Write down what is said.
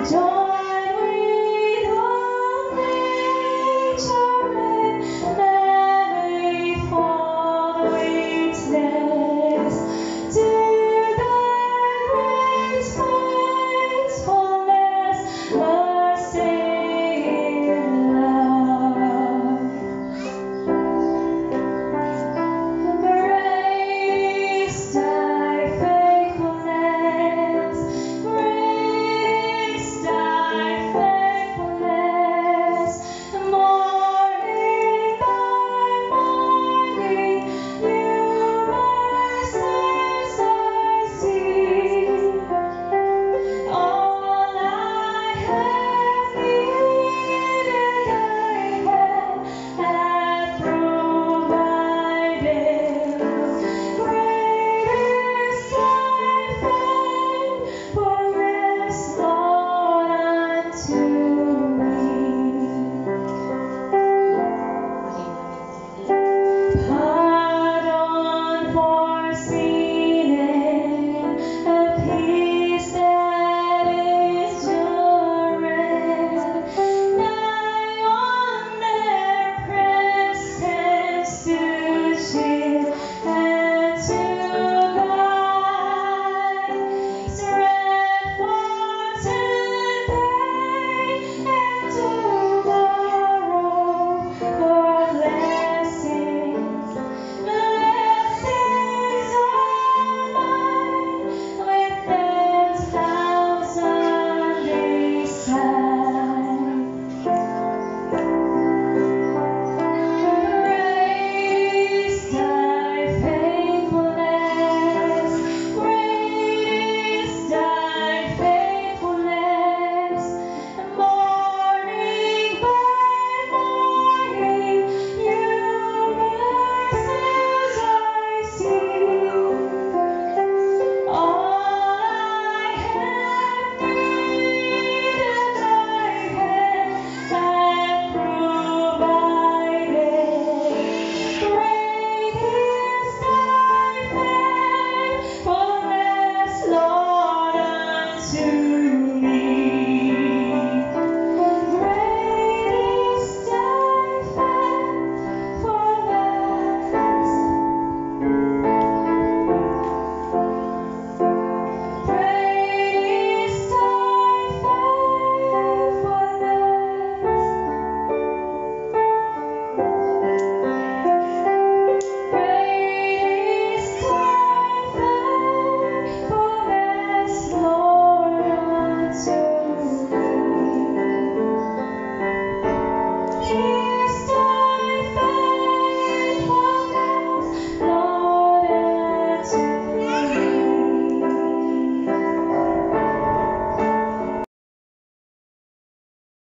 door. To